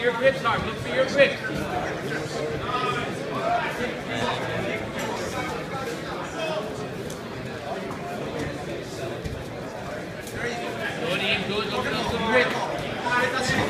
for your. Look for your ribs. Good, good, look for those ribs.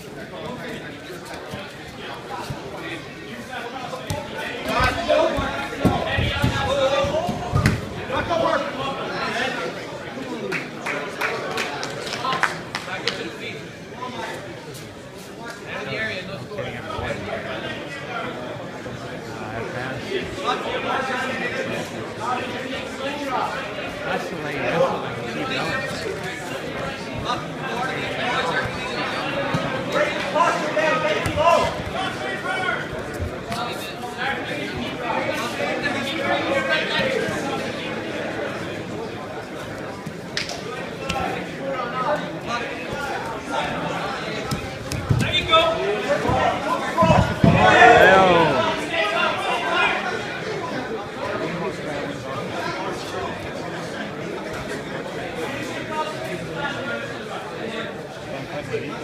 That's the way.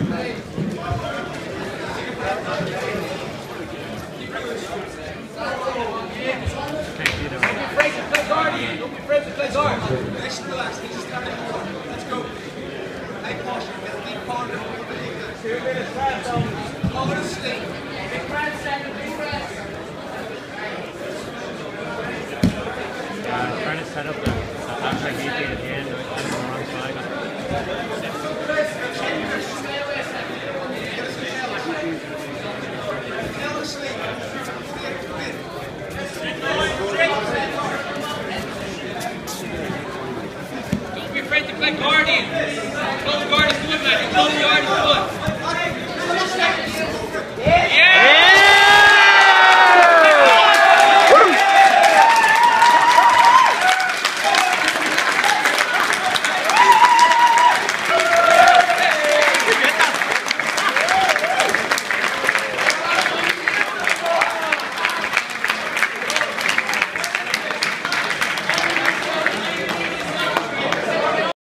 Uh, set up the, the outside at the end, on the wrong side. my guardian. Close guard his foot, Michael. Close guard foot.